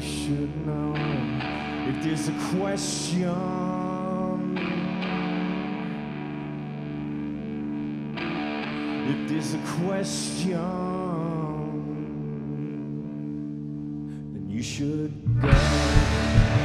should know if there's a question. If there's a question, then you should go.